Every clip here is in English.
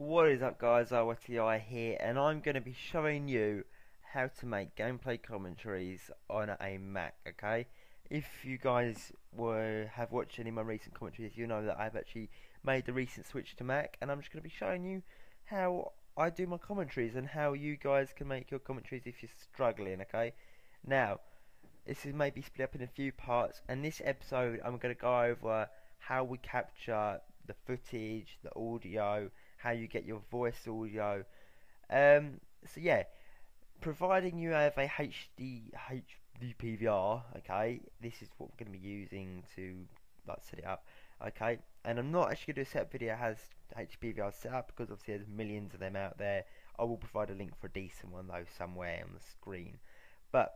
What is up guys, RYTI here and I'm going to be showing you how to make gameplay commentaries on a Mac, okay? If you guys were have watched any of my recent commentaries, you know that I've actually made the recent switch to Mac and I'm just going to be showing you how I do my commentaries and how you guys can make your commentaries if you're struggling, okay? Now, this is maybe split up in a few parts and this episode I'm going to go over how we capture the footage, the audio, how you get your voice audio. Um, so yeah, providing you have a HD HD PVR, okay, this is what we're going to be using to like set it up, okay. And I'm not actually going to do a set video has HD PVR set up because obviously there's millions of them out there. I will provide a link for a decent one though somewhere on the screen. But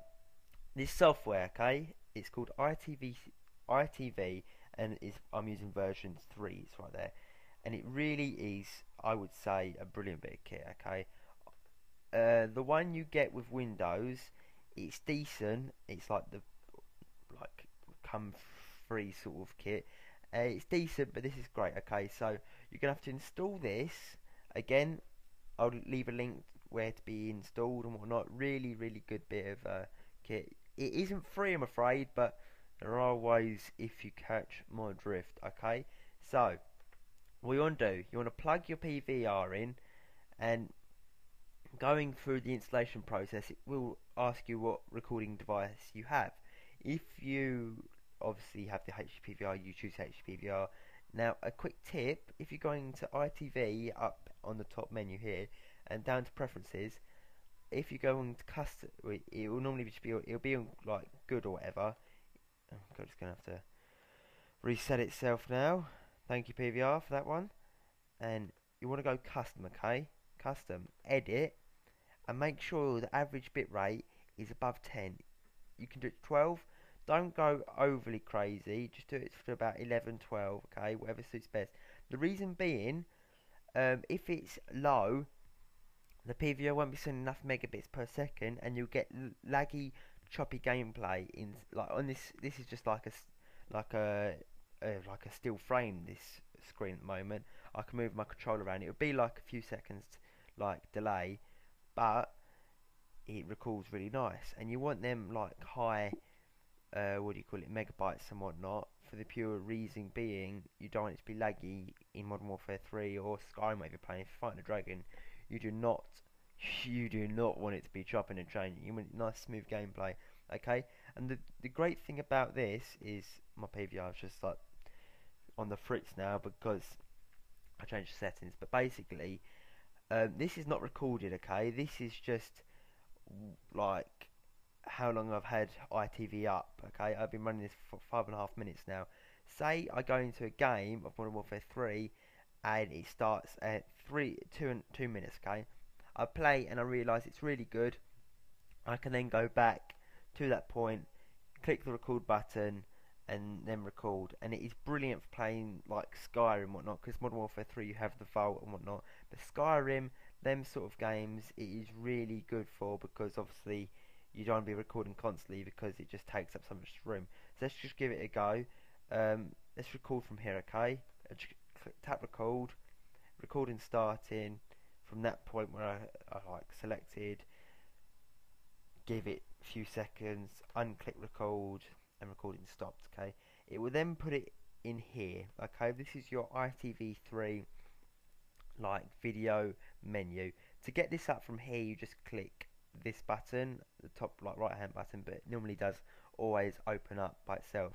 this software, okay, it's called EyeTV EyeTV and I'm using version 3, it's right there and it really is, I would say, a brilliant bit of kit. Okay, uh, the one you get with Windows, it's decent. It's like the like come free sort of kit. Uh, it's decent, but this is great. Okay, so you're gonna have to install this again. I'll leave a link where to be installed and whatnot. Really, really good bit of uh, kit. It isn't free, I'm afraid, but there are ways if you catch my drift. Okay, so what you want to do, you want to plug your PVR in and going through the installation process it will ask you what recording device you have. If you obviously have the HDPVR, you choose HDPVR. Now a quick tip, if you're going to EyeTV up on the top menu here and down to preferences, if you go into custom, it will normally just be, it'll be on like good or whatever. I'm just going to have to reset itself now. Thank you PVR for that one. And you want to go custom, okay? Custom, edit, and make sure the average bit rate is above 10. You can do it 12. Don't go overly crazy. Just do it for about 11, 12, okay? Whatever suits best. The reason being, um, if it's low, the PVR won't be sending enough megabits per second, and you'll get laggy, choppy gameplay. In like on this, this is just like a like a uh, like a still frame this screen at the moment. I can move my controller around. It would be like a few seconds like delay but it records really nice. And you want them like high uh, what do you call it megabytes and whatnot. For the pure reason being you don't want it to be laggy in Modern Warfare 3 or Skyrim if you're playing if you're fighting a dragon. You do not you do not want it to be chopping and changing you want nice smooth gameplay okay? And the the great thing about this is my PVR is just like on the fritz now because I changed the settings. But basically um, this is not recorded okay? This is just like how long I've had EyeTV up okay? I've been running this for five and a half minutes now. Say I go into a game of Modern Warfare 3 and it starts at three two and two minutes okay? I play and I realise it's really good. I can then go back to that point click the record button and then record. And it is brilliant for playing like Skyrim and whatnot because Modern Warfare 3 you have the vault and whatnot. But Skyrim them sort of games it is really good for because obviously you don't want to be recording constantly because it just takes up so much room. So let's just give it a go. Um, let's record from here okay? Tap record. Recording starting. From that point where I, I like selected give it a few seconds unclick record and recording stopped okay? It will then put it in here okay? This is your EyeTV3 like video menu. To get this up from here you just click this button the top like right hand button but it normally does always open up by itself.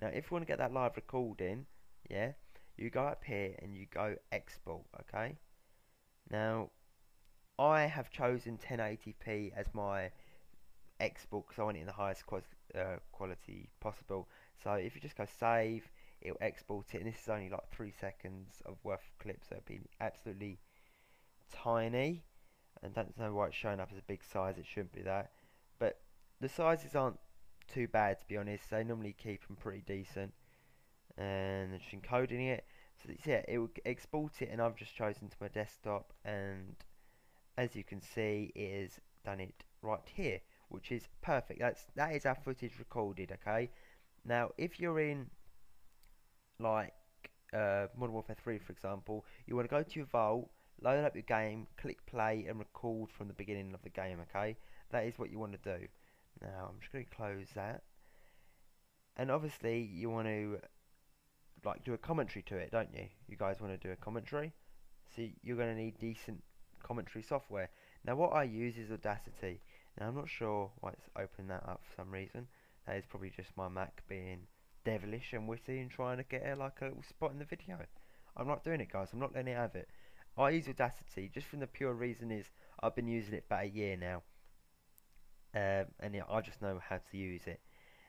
Now if you want to get that live recording yeah you go up here and you go export okay? Now I have chosen 1080p as my export because I want it in the highest uh, quality possible. So if you just go save, it'll export it, and this is only like three seconds of worth of clips. So it'll be absolutely tiny, and don't know why it's showing up as a big size. It shouldn't be that, but the sizes aren't too bad to be honest. They normally keep them pretty decent, and just encoding it. So yeah, it will export it, and I've just chosen to my desktop, and as you can see, it has done it right here which is perfect. That's that is our footage recorded. Okay. Now, if you're in like uh, Modern Warfare 3, for example, you want to go to your vault, load up your game, click play and record from the beginning of the game, okay? That is what you want to do. Now, I'm just going to close that. And obviously, you want to like do a commentary to it, don't you? You guys want to do a commentary? So you're going to need decent commentary software. Now, what I use is Audacity. Now, I'm not sure why it's opened that up for some reason. That is probably just my Mac being devilish and witty and trying to get a, like a little spot in the video. I'm not doing it, guys. I'm not letting it have it. I use Audacity just from the pure reason is I've been using it about a year now, um, and yeah, I just know how to use it.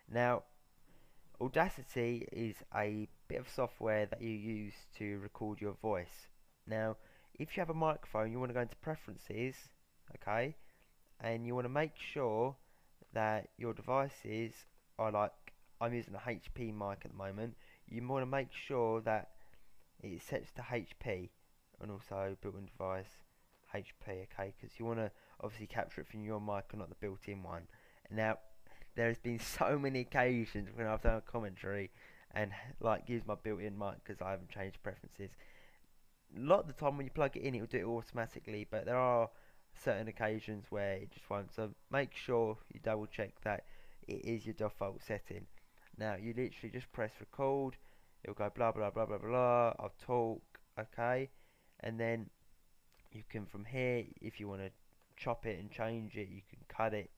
Now, Audacity is a bit of software that you use to record your voice. Now, if you have a microphone, you want to go into preferences, okay, and you want to make sure that your devices are like I'm using a HP mic at the moment. You want to make sure that it sets to HP and also built-in device HP, okay? Because you want to obviously capture it from your mic and not the built-in one. Now, there's been so many occasions when I've done a commentary and like use my built-in mic because I haven't changed preferences. A lot of the time when you plug it in, it will do it automatically, but there are certain occasions where it just won't. So make sure you double check that it is your default setting. Now you literally just press record. It'll go blah blah blah blah blah. I'll talk, okay, and then you can from here if you want to chop it and change it, you can cut it.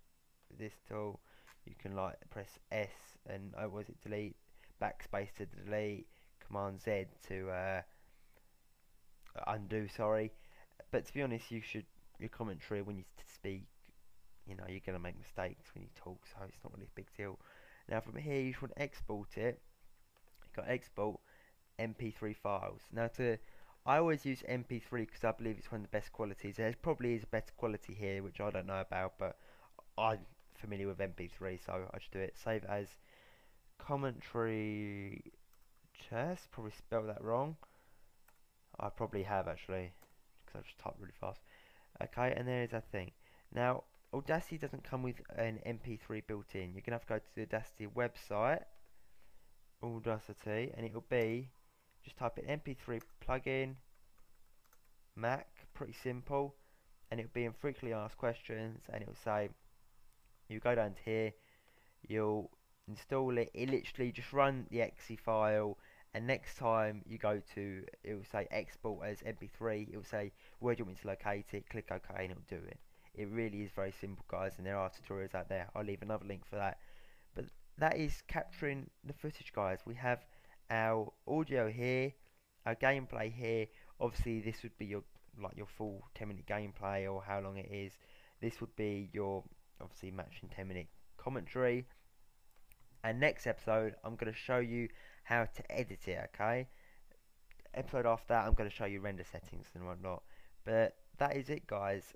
With this tool, you can like press S and oh was it delete, backspace to delete, Command Z to uh, undo. Sorry, but to be honest, you should your commentary when you speak, you know, you're going to make mistakes when you talk, so it's not really a big deal. Now from here, you should export it. You've got export MP3 files. Now to, I always use MP3 because I believe it's one of the best qualities. There probably is a better quality here, which I don't know about, but I'm familiar with MP3, so I just do it. Save as commentary chess. Probably spelled that wrong. I probably have actually, because I just typed really fast okay? And there is a thing. Now Audacity doesn't come with an MP3 built in. You're gonna have to go to the Audacity website Audacity and it'll be just type in MP3 plugin Mac pretty simple and it'll be in frequently asked questions and it'll say you go down to here you'll install it. It literally just run the exe file and next time you go to it will say export as mp3 it will say where do you want me to locate it? Click ok and it'll do it. It really is very simple guys and there are tutorials out there. I'll leave another link for that. But that is capturing the footage guys. We have our audio here our gameplay here. Obviously this would be your like your full 10 minute gameplay or how long it is. This would be your obviously matching 10 minute commentary. And next episode I'm going to show you how to edit it, okay? Episode after that, I'm going to show you render settings and whatnot. But that is it, guys.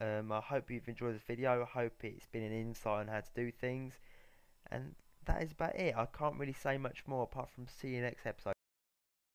Um, I hope you've enjoyed this video. I hope it's been an insight on how to do things. And that is about it. I can't really say much more apart from see you next episode.